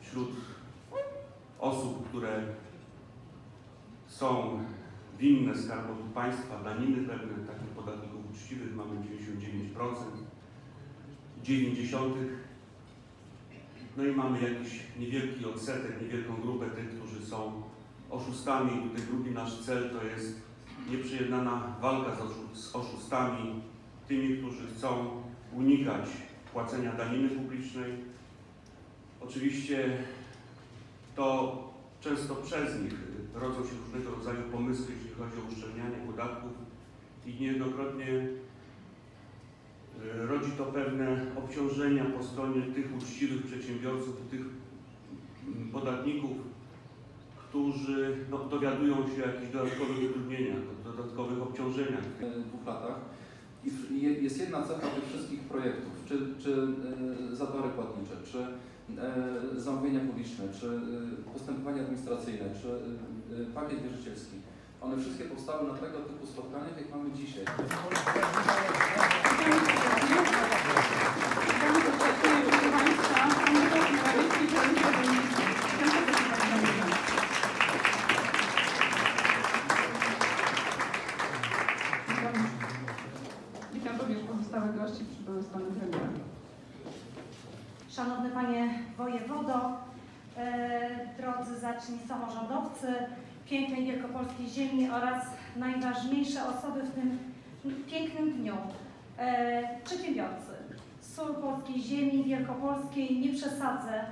Wśród osób, które są winne Skarbowi Państwa, daniny pewne, takich podatników uczciwych mamy 99%, 90%. No i mamy jakiś niewielki odsetek, niewielką grupę tych, którzy są oszustami. I tutaj drugi nasz cel to jest nieprzyjednana walka z oszustami, tymi, którzy chcą unikać płacenia daniny publicznej, Oczywiście to często przez nich rodzą się różnego rodzaju pomysły, jeśli chodzi o uszczelnianie podatków i niejednokrotnie y, rodzi to pewne obciążenia po stronie tych uczciwych przedsiębiorców, tych mm, podatników, którzy no, dowiadują się o jakichś dodatkowych utrudnieniach, dodatkowych obciążeniach. dwóch latach. Jest jedna cecha tych wszystkich projektów, czy, czy e, płatnicze, czy e, zamówienia publiczne, czy e, postępowania administracyjne, czy pakiet wierzycielski. One wszystkie powstały na tego typu spotkaniach, jak mamy dzisiaj. Również pozostałych gości przybyłych z panem premierem. Szanowny Panie Wojewodo, e, drodzy zaczni samorządowcy pięknej wielkopolskiej ziemi oraz najważniejsze osoby w tym pięknym dniu, e, przedsiębiorcy. Sól polskiej ziemi wielkopolskiej nie przesadzę,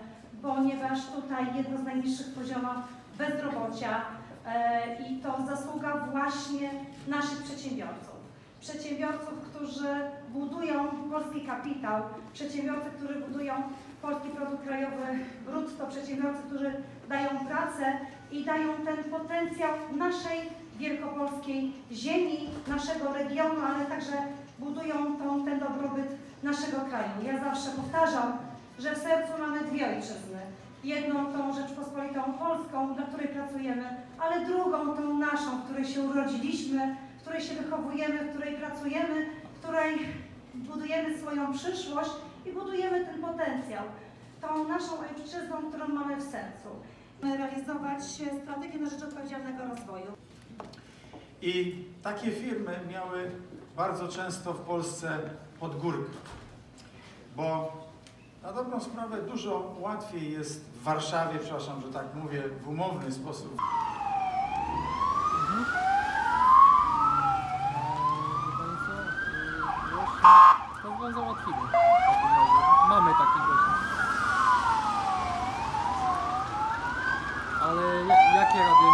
ponieważ tutaj jedno z najniższych poziomów bezrobocia e, i to zasługa właśnie naszych przedsiębiorców. Przedsiębiorców, którzy budują polski kapitał, przedsiębiorcy, którzy budują polski produkt krajowy brutto, przedsiębiorcy, którzy dają pracę i dają ten potencjał naszej wielkopolskiej ziemi, naszego regionu, ale także budują tą, ten dobrobyt naszego kraju. Ja zawsze powtarzam, że w sercu mamy dwie ojczyzny. Jedną tą Rzeczpospolitą Polską, dla której pracujemy, ale drugą tą naszą, w której się urodziliśmy, której się wychowujemy, w której pracujemy, w której budujemy swoją przyszłość i budujemy ten potencjał. Tą naszą ojczyzną, którą mamy w sercu. Realizować strategię na rzecz odpowiedzialnego rozwoju. I takie firmy miały bardzo często w Polsce podgórkę, bo na dobrą sprawę dużo łatwiej jest w Warszawie, przepraszam, że tak mówię, w umowny sposób. To wam załatwimy. Mamy taki gości. Ale ja- jakie rady